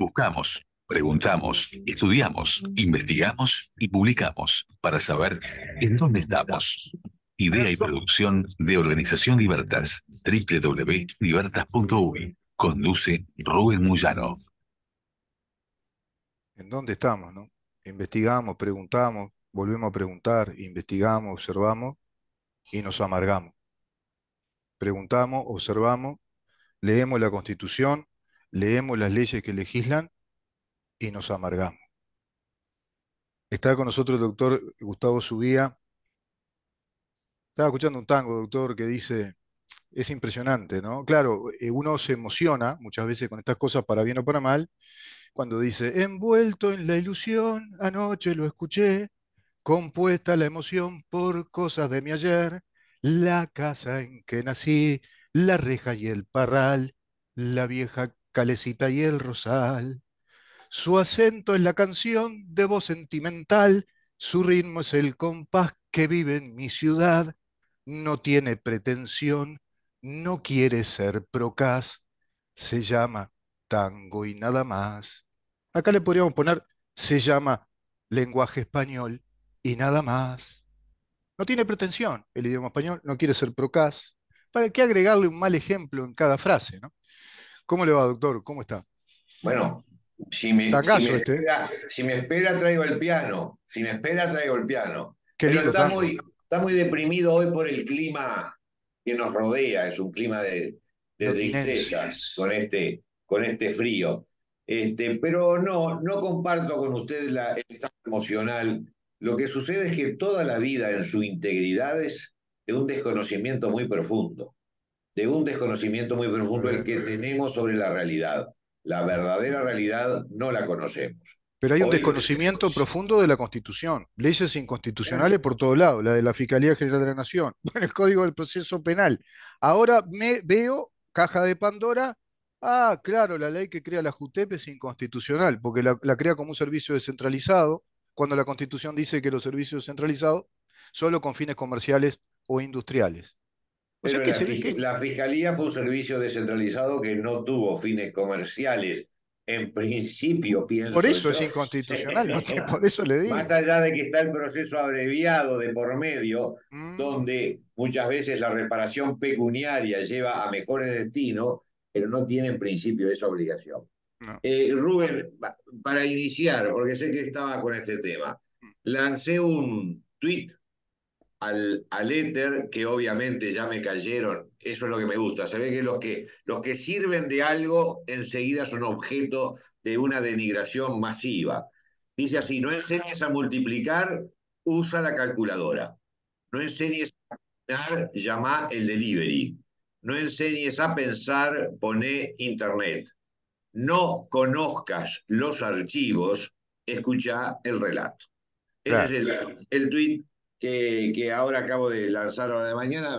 Buscamos, preguntamos, estudiamos, investigamos y publicamos para saber en dónde estamos. Idea y producción de Organización Libertas, www.libertas.uy. Conduce Rubén Muyano. ¿En dónde estamos, no? Investigamos, preguntamos, volvemos a preguntar, investigamos, observamos y nos amargamos. Preguntamos, observamos, leemos la Constitución, leemos las leyes que legislan y nos amargamos. Está con nosotros el doctor Gustavo Subía. Estaba escuchando un tango, doctor, que dice, es impresionante, ¿no? Claro, eh, uno se emociona muchas veces con estas cosas para bien o para mal, cuando dice, envuelto en la ilusión, anoche lo escuché, compuesta la emoción por cosas de mi ayer, la casa en que nací, la reja y el parral, la vieja calecita y el rosal. Su acento es la canción de voz sentimental, su ritmo es el compás que vive en mi ciudad, no tiene pretensión, no quiere ser procas, se llama tango y nada más. Acá le podríamos poner, se llama lenguaje español y nada más. No tiene pretensión el idioma español, no quiere ser procas. ¿Para qué agregarle un mal ejemplo en cada frase? ¿no? ¿Cómo le va, doctor? ¿Cómo está? Bueno, si me, este. si me, espera, traigo el piano. Si me espera, traigo el piano. Pero está muy, está muy deprimido hoy por el clima que nos rodea. Es un clima de, de tristezas con este, con este frío. Este, pero no, no comparto con ustedes la, el estado emocional. Lo que sucede es que toda la vida en su integridad es de un desconocimiento muy profundo, de un desconocimiento muy profundo el que tenemos sobre la realidad. La verdadera realidad no la conocemos. Pero hay un desconocimiento profundo de la Constitución, leyes inconstitucionales por todos lados, la de la Fiscalía General de la Nación, el Código del Proceso Penal. Ahora me veo caja de Pandora. Ah, claro, la ley que crea la JUTEP es inconstitucional, porque la, la crea como un servicio descentralizado, cuando la Constitución dice que los servicios descentralizados solo con fines comerciales o industriales. Pero la, Fiscalía fue un servicio descentralizado que no tuvo fines comerciales. En principio, pienso. Por eso es inconstitucional, por eso le digo. Más allá de que está el proceso abreviado de por medio, mm. donde muchas veces la reparación pecuniaria lleva a mejores destinos, pero no tiene en principio esa obligación. Eh, Rubén, para iniciar, porque sé que estaba con este tema, lancé un tweet al, al éter, que obviamente ya me cayeron, eso es lo que me gusta. Se ve que los que, los que sirven de algo enseguida son objeto de una denigración masiva. Dice así, no enseñes a multiplicar, usa la calculadora. No enseñes a cocinar, llama el delivery. No enseñes a pensar, pone internet. No conozcas los archivos, escucha el relato. Ese es el, el tweet que, ahora acabo de lanzar a la de mañana,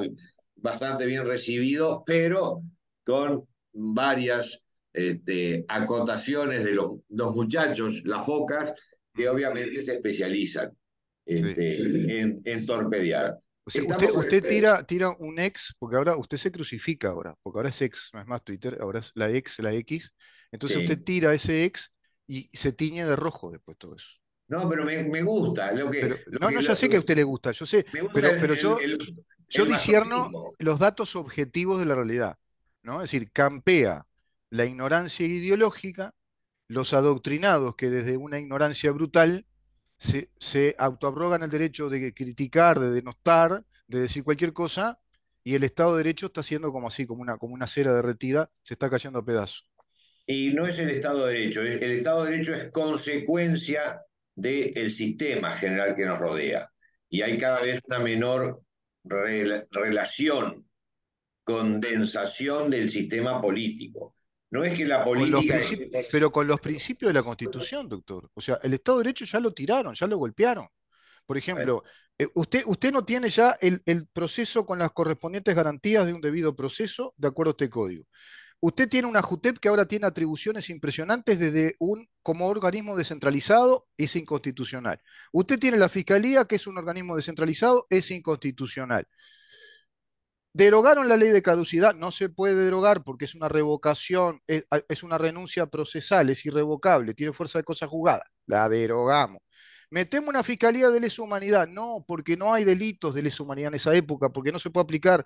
bastante bien recibido, pero con varias este, acotaciones de los, muchachos, las focas, que obviamente se especializan este, en, torpedear. usted, tira, tira un ex, porque ahora usted se crucifica ahora, porque ahora es ex, no es más Twitter, ahora es la ex, la X. Entonces usted tira ese ex y se tiñe de rojo después todo eso. No, pero me, gusta. Lo que, no, no, yo sé que a usted le gusta, yo sé. Pero, yo, yo disierno los datos objetivos de la realidad. ¿no? Es decir, campea la ignorancia ideológica, los adoctrinados que desde una ignorancia brutal se, se autoabrogan el derecho de criticar, de denostar, de decir cualquier cosa, y el Estado de Derecho está siendo como así, como una, como una cera derretida, se está cayendo a pedazos. Y no es el Estado de Derecho, el Estado de Derecho es consecuencia del sistema general que nos rodea. Y hay cada vez una menor relación, condensación del sistema político. No es que la política... Pero con los principios de la Constitución, doctor. O sea, el Estado de Derecho ya lo tiraron, ya lo golpearon. Por ejemplo, eh, usted, usted no tiene ya el, el, proceso con las correspondientes garantías de un debido proceso de acuerdo a este código. Usted tiene una JUTEP que ahora tiene atribuciones impresionantes desde un como organismo descentralizado, es inconstitucional. Usted tiene la Fiscalía, que es un organismo descentralizado, es inconstitucional. Derogaron la ley de caducidad, no se puede derogar porque es una revocación, es, una renuncia procesal, es irrevocable, tiene fuerza de cosa juzgada. La derogamos. Metemos una fiscalía de lesa humanidad, no, porque no hay delitos de lesa humanidad en esa época, porque no se puede aplicar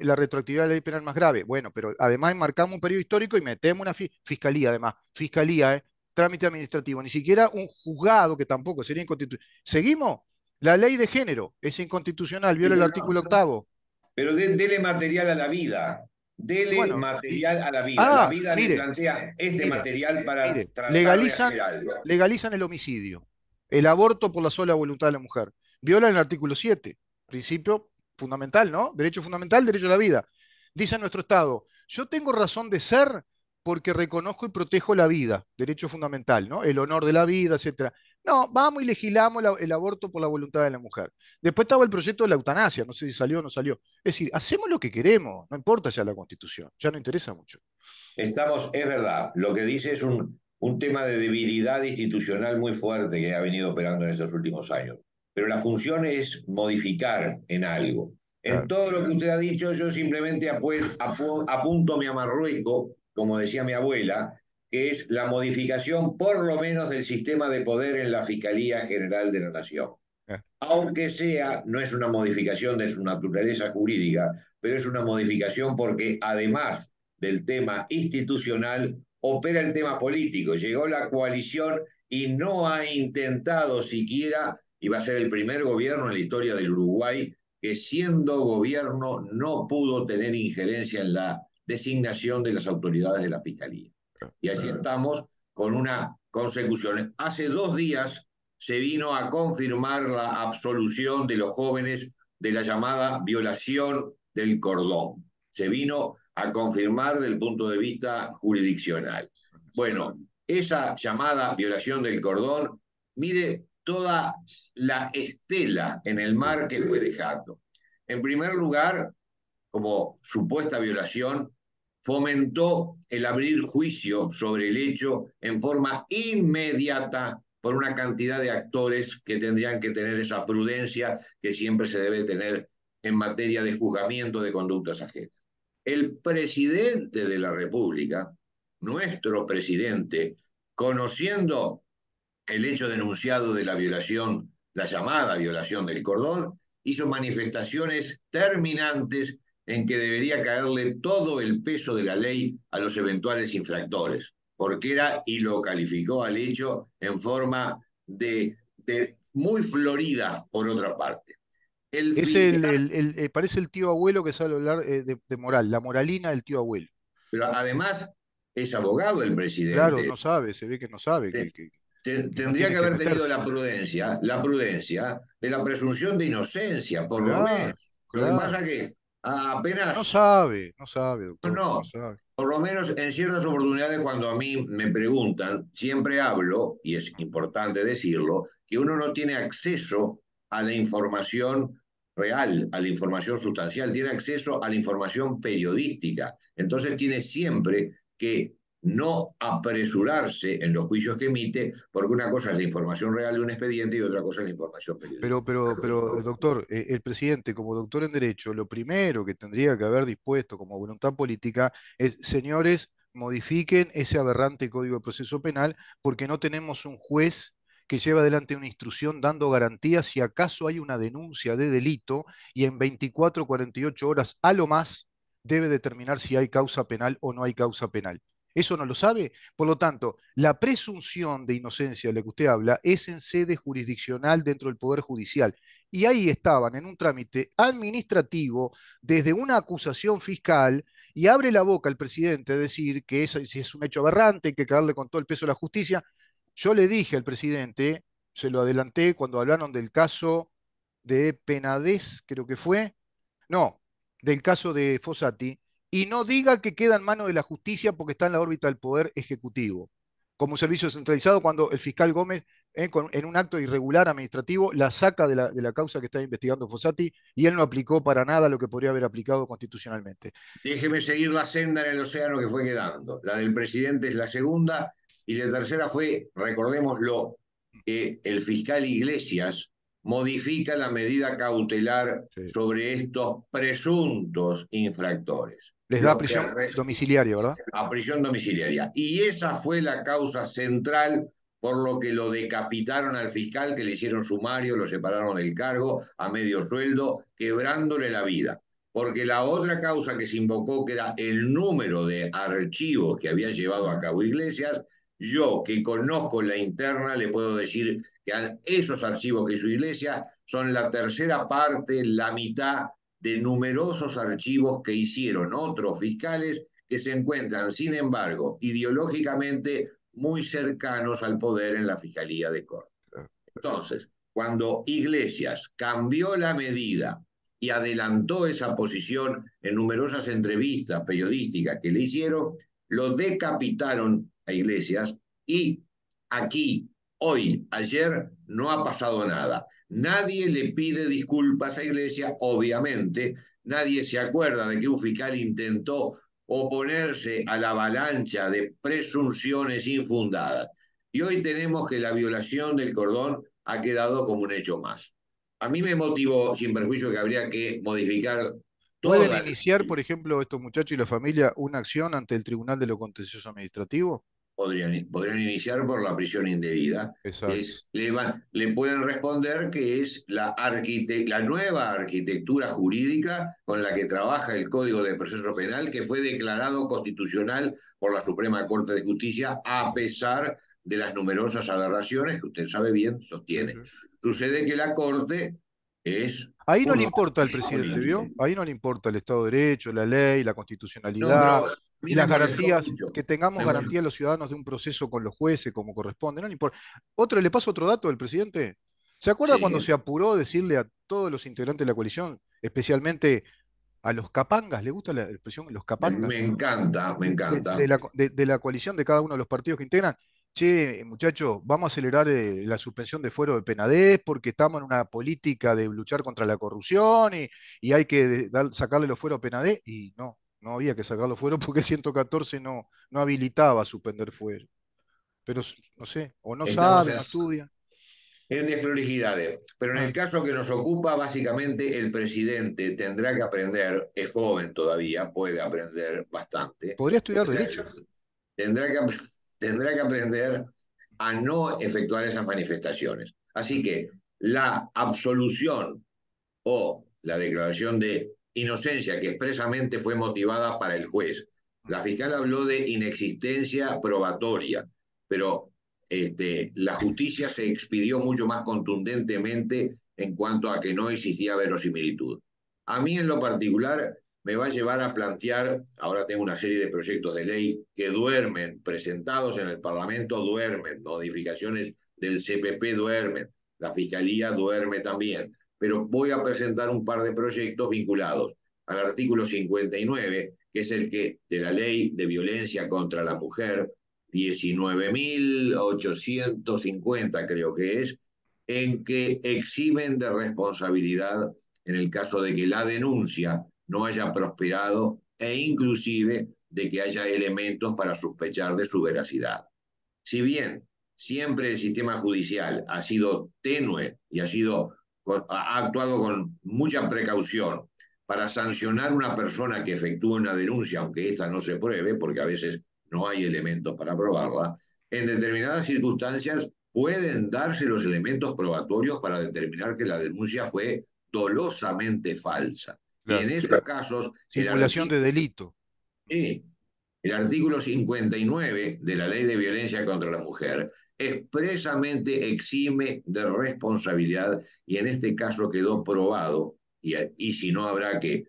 la retroactividad de la ley penal más grave. Bueno, pero además marcamos un periodo histórico y metemos una fiscalía, además, fiscalía, ¿eh? trámite administrativo, ni siquiera un juzgado que tampoco sería inconstitucional. ¿Seguimos? La ley de género es inconstitucional, viola el artículo octavo. Pero dele material a la vida. Dele material a la vida. la ah, vida le plantea este material para legalizan, legalizan el homicidio, el aborto por la sola voluntad de la mujer. Violan el artículo 7, principio fundamental, ¿no? Derecho fundamental, derecho a la vida. Dice nuestro Estado, yo tengo razón de ser porque reconozco y protejo la vida, derecho fundamental, ¿no? El honor de la vida, etcétera. No, vamos y legislamos el aborto por la voluntad de la mujer. Después estaba el proyecto de la eutanasia, no sé si salió o no salió. Es decir, hacemos lo que queremos, no importa ya la constitución, ya no interesa mucho. Estamos, es verdad, lo que dice es un, un tema de debilidad institucional muy fuerte que ha venido operando en estos últimos años. Pero la función es modificar en algo. En todo lo que usted ha dicho, yo simplemente apunto mi amarrueco, como decía mi abuela, que es la modificación por lo menos del sistema de poder en la Fiscalía General de la Nación. Eh. Aunque sea, no es una modificación de su naturaleza jurídica, pero es una modificación porque además del tema institucional, opera el tema político. Llegó la coalición y no ha intentado siquiera, y va a ser el primer gobierno en la historia del Uruguay, que siendo gobierno no pudo tener injerencia en la designación de las autoridades de la Fiscalía. Y así estamos con una consecución. Hace dos días se vino a confirmar la absolución de los jóvenes de la llamada violación del cordón. Se vino a confirmar del punto de vista jurisdiccional. Bueno, esa llamada violación del cordón, mire toda la estela en el mar que fue dejando. En primer lugar, como supuesta violación, fomentó el abrir juicio sobre el hecho en forma inmediata por una cantidad de actores que tendrían que tener esa prudencia que siempre se debe tener en materia de juzgamiento de conductas ajenas. El presidente de la República, nuestro presidente, conociendo el hecho denunciado de la violación, la llamada violación del cordón, hizo manifestaciones terminantes en que debería caerle todo el peso de la ley a los eventuales infractores, porque era, y lo calificó al hecho en forma de, muy florida, por otra parte. es el, eh, parece el tío abuelo que sale a hablar eh, de, moral, la moralina del tío abuelo. Pero además es abogado el presidente. Claro, no sabe, se ve que no sabe. Tendría que haber tenido la prudencia, la prudencia de la presunción de inocencia, por lo menos. Lo que pasa que apenas... No sabe, no sabe, doctor. No, por lo menos en ciertas oportunidades cuando a mí me preguntan, siempre hablo, y es importante decirlo, que uno no tiene acceso a la información real, a la información sustancial, tiene acceso a la información periodística. Entonces tiene siempre que no apresurarse en los juicios que emite, porque una cosa es la información real de un expediente y otra cosa es la información periodística. Pero, pero, pero doctor, eh, el presidente, como doctor en Derecho, lo primero que tendría que haber dispuesto como voluntad política es, señores, modifiquen ese aberrante Código de Proceso Penal, porque no tenemos un juez que lleva adelante una instrucción dando garantías si acaso hay una denuncia de delito y en 24 48 horas a lo más debe determinar si hay causa penal o no hay causa penal. ¿Eso no lo sabe? Por lo tanto, la presunción de inocencia de la que usted habla es en sede jurisdiccional dentro del Poder Judicial. Y ahí estaban en un trámite administrativo desde una acusación fiscal y abre la boca el presidente a decir que si es un hecho aberrante, hay que caerle con todo el peso de la justicia. Yo le dije al presidente, se lo adelanté cuando hablaron del caso de Penades, creo que fue, no, del caso de Fossati, y no diga que queda en manos de la justicia porque está en la órbita del poder ejecutivo, como servicio centralizado cuando el fiscal Gómez, eh, en un acto irregular administrativo, la saca de la, causa que está investigando Fossati y él no aplicó para nada lo que podría haber aplicado constitucionalmente. Déjeme seguir la senda en el océano que fue quedando. La del presidente es la segunda y la tercera fue, recordémoslo, el fiscal Iglesias modifica la medida cautelar sobre estos presuntos infractores. Les da prisión domiciliaria, ¿verdad? A prisión domiciliaria. Y esa fue la causa central por lo que lo decapitaron al fiscal, que le hicieron sumario, lo separaron del cargo a medio sueldo, quebrándole la vida. Porque la otra causa que se invocó, que era el número de archivos que había llevado a cabo Iglesias, yo que conozco la interna le puedo decir que esos archivos que hizo Iglesia son la tercera parte, la mitad de numerosos archivos que hicieron otros fiscales que se encuentran, sin embargo, ideológicamente muy cercanos al poder en la Fiscalía de Corte. Entonces, cuando Iglesias cambió la medida y adelantó esa posición en numerosas entrevistas periodísticas que le hicieron, lo decapitaron a Iglesias y aquí, hoy, ayer, no ha pasado nada. Nadie le pide disculpas a Iglesias, obviamente, nadie se acuerda de que un fiscal intentó oponerse a la avalancha de presunciones infundadas. Y hoy tenemos que la violación del cordón ha quedado como un hecho más. A mí me motivó, sin perjuicio, que habría que modificar ¿Pueden iniciar, por ejemplo, estos muchachos y la familia una acción ante el Tribunal de lo Contencioso Administrativo? Podrían, podrían iniciar por la prisión indebida. Es, le, le, pueden responder que es la, la nueva arquitectura jurídica con la que trabaja el Código de Proceso Penal, que fue declarado constitucional por la Suprema Corte de Justicia, a pesar de las numerosas aberraciones que usted sabe bien sostiene. Sucede que la Corte es... Ahí no le importa al presidente, ¿vio? Ahí no le importa el Estado de Derecho, la ley, la constitucionalidad y las garantías, que tengamos garantía los ciudadanos de un proceso con los jueces como corresponde. No le importa. Otro, le paso otro dato del presidente. ¿Se acuerda cuando se apuró a decirle a todos los integrantes de la coalición, especialmente a los capangas, ¿le gusta la expresión los capangas? Me encanta, me encanta. De, la, coalición de cada uno de los partidos que integran. Che, muchachos, vamos a acelerar eh, la suspensión de fuero de penadez porque estamos en una política de luchar contra la corrupción y, hay que sacarle los fueros a penadez. Y no, no había que sacarlo fuera porque 114 no, no habilitaba suspender fuera. Pero no sé, o no sabe, no estudia. Es desprolijidades. Pero en el ah. caso que nos ocupa, básicamente el presidente tendrá que aprender, es joven todavía, puede aprender bastante. Podría estudiar Derecho. Tendrá que, tendrá que aprender a no efectuar esas manifestaciones. Así que la absolución o la declaración de inocencia que expresamente fue motivada para el juez. La fiscal habló de inexistencia probatoria, pero este, la justicia se expidió mucho más contundentemente en cuanto a que no existía verosimilitud. A mí en lo particular me va a llevar a plantear, ahora tengo una serie de proyectos de ley que duermen, presentados en el Parlamento duermen, modificaciones del CPP duermen, la Fiscalía duerme también pero voy a presentar un par de proyectos vinculados al artículo 59, que es el que de la ley de violencia contra la mujer, 19.850 creo que es, en que eximen de responsabilidad en el caso de que la denuncia no haya prosperado e inclusive de que haya elementos para sospechar de su veracidad. Si bien siempre el sistema judicial ha sido tenue y ha sido ha actuado con mucha precaución para sancionar a una persona que efectúa una denuncia, aunque esta no se pruebe, porque a veces no hay elementos para probarla, en determinadas circunstancias pueden darse los elementos probatorios para determinar que la denuncia fue dolosamente falsa. y en esos casos... Simulación de delito. Sí, el artículo 59 de la Ley de Violencia contra la Mujer expresamente exime de responsabilidad y en este caso quedó probado, y, y si no habrá que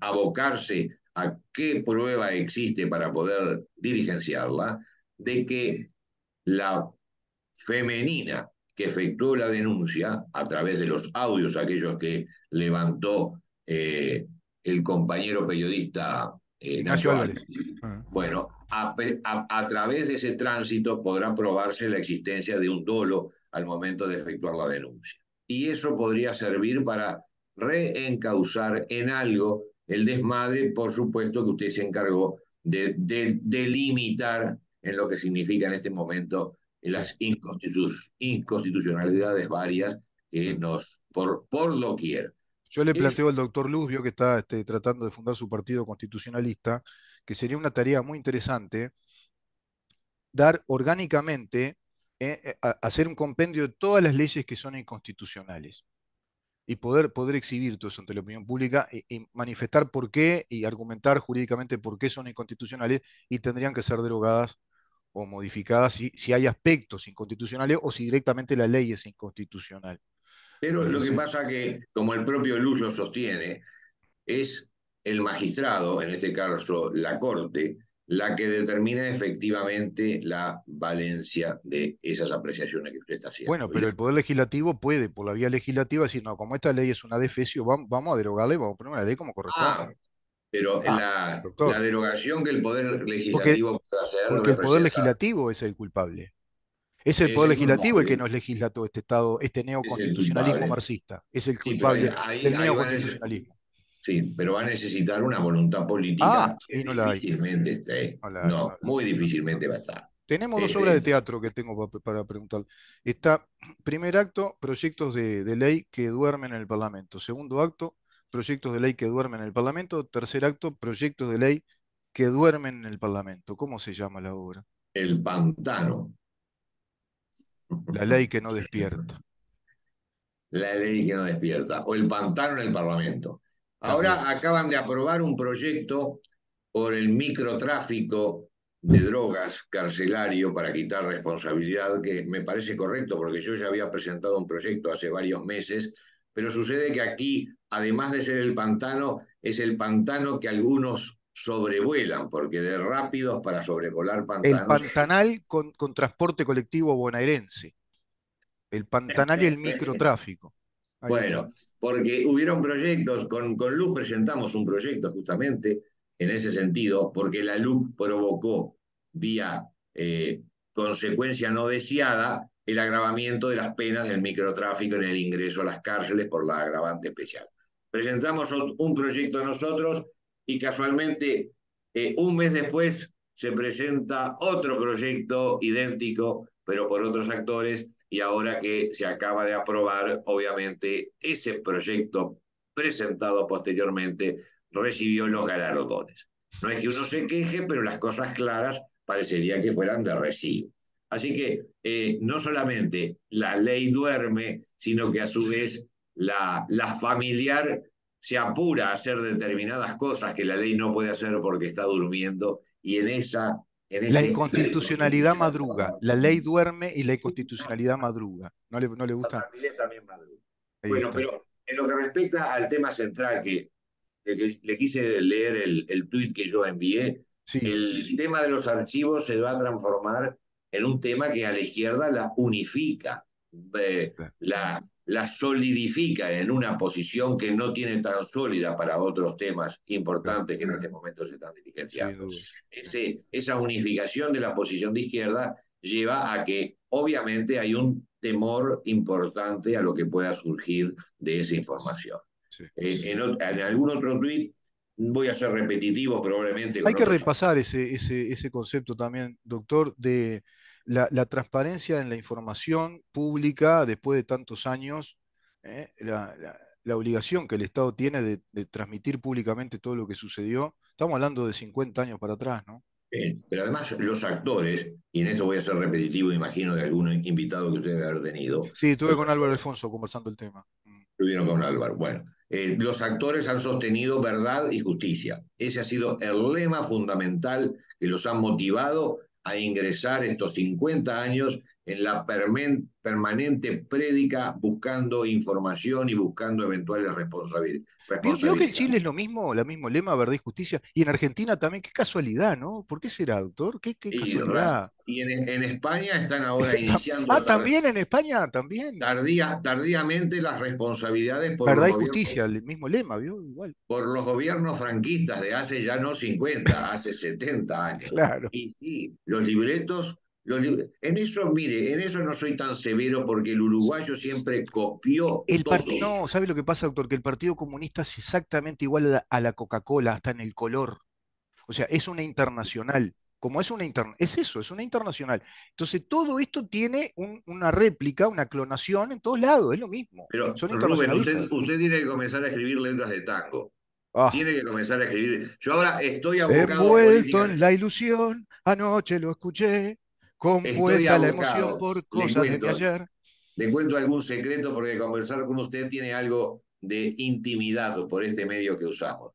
abocarse a qué prueba existe para poder diligenciarla, de que la femenina que efectuó la denuncia a través de los audios, aquellos que levantó eh, el compañero periodista eh, ah. Bueno, a, a, través de ese tránsito podrá probarse la existencia de un dolo al momento de efectuar la denuncia. Y eso podría servir para reencauzar en algo el desmadre, por supuesto que usted se encargó de, delimitar en lo que significa en este momento las inconstitucionalidades varias que nos, por, por doquier. Yo le planteo al doctor Luz, vio que está este, tratando de fundar su partido constitucionalista, que sería una tarea muy interesante dar orgánicamente, eh, eh, hacer un compendio de todas las leyes que son inconstitucionales y poder, poder exhibir todo eso ante la opinión pública y, manifestar por qué y argumentar jurídicamente por qué son inconstitucionales y tendrían que ser derogadas o modificadas si, si hay aspectos inconstitucionales o si directamente la ley es inconstitucional. Pero lo que pasa que, como el propio Luz lo sostiene, es el magistrado, en este caso la Corte, la que determina efectivamente la valencia de esas apreciaciones que usted está haciendo. Bueno, pero el Poder Legislativo puede, por la vía legislativa, decir, no, como esta ley es una defecio, vamos, a derogarla y vamos a poner una ley como corresponde. Ah, pero ah, la, derogación que el Poder Legislativo puede hacer... Porque el Poder Legislativo es el culpable. Es el Poder Legislativo el que nos legisla todo este Estado, este neoconstitucionalismo marxista. Es el culpable del neoconstitucionalismo. Sí, pero va a necesitar una voluntad política ah, que difícilmente esté. No, muy difícilmente va a estar. Tenemos dos obras de este, teatro que tengo para, preguntar. Está, primer acto, proyectos de, ley que duermen en el Parlamento. Segundo acto, proyectos de ley que duermen en el Parlamento. Tercer acto, proyectos de ley que duermen en el Parlamento. ¿Cómo se llama la obra? El pantano. La ley que no despierta. La ley que no despierta. O el pantano en el Parlamento. Ahora acaban de aprobar un proyecto por el microtráfico de drogas carcelario para quitar responsabilidad, que me parece correcto porque yo ya había presentado un proyecto hace varios meses, pero sucede que aquí, además de ser el pantano, es el pantano que algunos sobrevuelan, porque de rápidos para sobrevolar pantanos. El pantanal con, con transporte colectivo bonaerense. El pantanal y el microtráfico. Bueno, porque hubieron proyectos, con, con Luz presentamos un proyecto justamente en ese sentido, porque la LUC provocó vía eh, consecuencia no deseada el agravamiento de las penas del microtráfico en el ingreso a las cárceles por la agravante especial. Presentamos un proyecto nosotros y casualmente eh, un mes después se presenta otro proyecto idéntico, pero por otros actores, y ahora que se acaba de aprobar, obviamente, ese proyecto presentado posteriormente recibió los galardones. No es que uno se queje, pero las cosas claras parecería que fueran de recibo. Así que eh, no solamente la ley duerme, sino que a su vez la, la familiar se apura a hacer determinadas cosas que la ley no puede hacer porque está durmiendo y en esa la inconstitucionalidad madruga. La ley duerme y la inconstitucionalidad madruga. ¿No le, no le gusta? también madruga. bueno, pero en lo que respecta al tema central, que, le quise leer el, el tuit que yo envié, el tema de los archivos se va a transformar en un tema que a la izquierda la unifica. Eh, la, la solidifica en una posición que no tiene tan sólida para otros temas importantes que en este momento se están diligenciando. esa unificación de la posición de izquierda lleva a que obviamente hay un temor importante a lo que pueda surgir de esa información. Eh, en, algún otro tuit voy a ser repetitivo probablemente. Hay que repasar ese, ese, ese concepto también, doctor, de la, transparencia en la información pública después de tantos años, ¿eh? la, obligación que el Estado tiene de, transmitir públicamente todo lo que sucedió. Estamos hablando de 50 años para atrás, ¿no? pero además los actores, y en eso voy a ser repetitivo, imagino de algún invitado que usted debe haber tenido. Sí, estuve con Álvaro Alfonso conversando el tema. Mm. Estuvieron con Álvaro. Bueno, eh, los actores han sostenido verdad y justicia. Ese ha sido el lema fundamental que los ha motivado a ingresar estos 50 años en la permanente prédica buscando información y buscando eventuales responsabilidades. Creo que en Chile es lo mismo, el mismo lema, verdad y justicia, y en Argentina también, qué casualidad, ¿no? ¿Por qué será, doctor? Qué, casualidad. Y en, España están ahora iniciando... Ah, también en España, también. Tardía, tardíamente las responsabilidades por... Verdad y justicia, el mismo lema, ¿vio? Igual. Por los gobiernos franquistas de hace ya no 50, hace 70 años. Claro. y los libretos en eso, mire, en eso no soy tan severo porque el uruguayo siempre copió. El partido, no, ¿sabe lo que pasa, doctor? Que el Partido Comunista es exactamente igual a la, Coca-Cola, hasta en el color. O sea, es una internacional como es una interna es eso, es una internacional. Entonces todo esto tiene una réplica, una clonación en todos lados, es lo mismo. Pero Rubén, usted, tiene que comenzar a escribir letras de tango. Ah. Tiene que comenzar a escribir. Yo ahora estoy abocado Envuelto en la ilusión, anoche lo escuché, con vuelta la emoción por cosas de ayer. Le cuento algún secreto porque conversar con usted tiene algo de intimidad por este medio que usamos.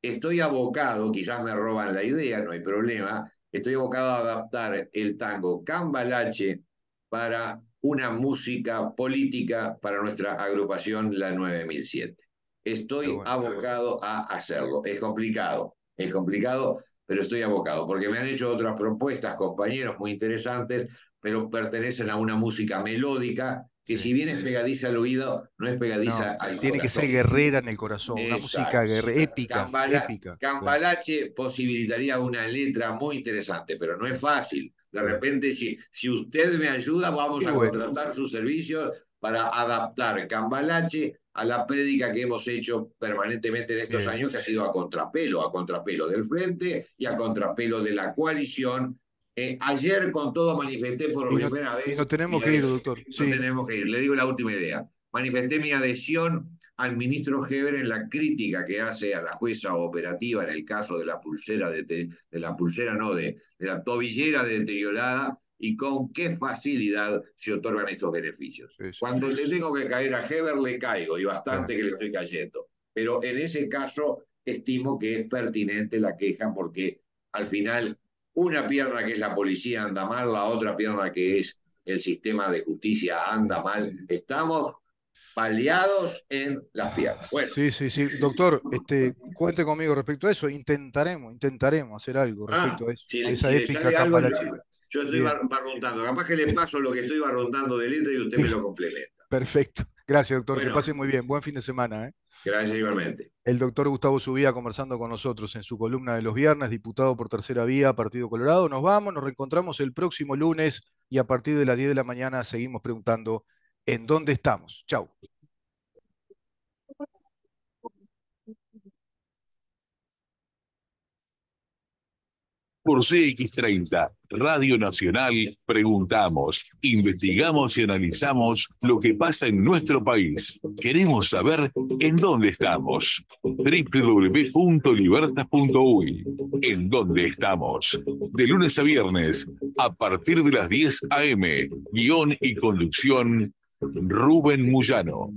Estoy abocado, quizás me roban la idea, no hay problema, estoy abocado a adaptar el tango Cambalache para una música política para nuestra agrupación La 9007. Estoy abocado a hacerlo. Es complicado, es complicado, pero estoy abocado, porque me han hecho otras propuestas, compañeros muy interesantes, pero pertenecen a una música melódica que si bien es pegadiza al oído, no es pegadiza al Tiene que ser guerrera en el corazón, una música épica, épica. Cambalache posibilitaría una letra muy interesante, pero no es fácil. De repente, si, si usted me ayuda, vamos a contratar sus servicios para adaptar Cambalache a la prédica que hemos hecho permanentemente en estos años, que ha sido a contrapelo, a contrapelo del frente y a contrapelo de la coalición. Eh, ayer con todo manifesté por primera vez. Y no tenemos que ir, doctor. No tenemos que ir. Le digo la última idea. Manifesté mi adhesión al ministro Heber en la crítica que hace a la jueza operativa en el caso de la pulsera, de, de la pulsera, no, de, de la tobillera deteriorada y con qué facilidad se otorgan estos beneficios. Cuando le tengo que caer a Heber, le caigo, y bastante que le estoy cayendo. Pero en ese caso, estimo que es pertinente la queja porque al final una pierna que es la policía anda mal, la otra pierna que es el sistema de justicia anda mal. Estamos paliados en las piernas. Sí, sí, sí. Doctor, este, cuente conmigo respecto a eso. Intentaremos, intentaremos hacer algo ah, respecto a eso. Si, esa épica algo, yo, estoy barruntando. Capaz que le paso lo que estoy barruntando de letra y usted me lo complementa. Perfecto. Gracias, doctor. que pase muy bien. Buen fin de semana. ¿eh? Gracias igualmente. El doctor Gustavo Subía conversando con nosotros en su columna de los viernes, diputado por tercera vía, Partido Colorado. Nos vamos, nos reencontramos el próximo lunes y a partir de las 10 de la mañana seguimos preguntando en dónde estamos. Chau. Por CX30, Radio Nacional, preguntamos, investigamos y analizamos lo que pasa en nuestro país. Queremos saber en dónde estamos. www.libertas.uy. En dónde estamos. De lunes a viernes, a partir de las 10 a.m. Guión y conducción, Rubén Muyano.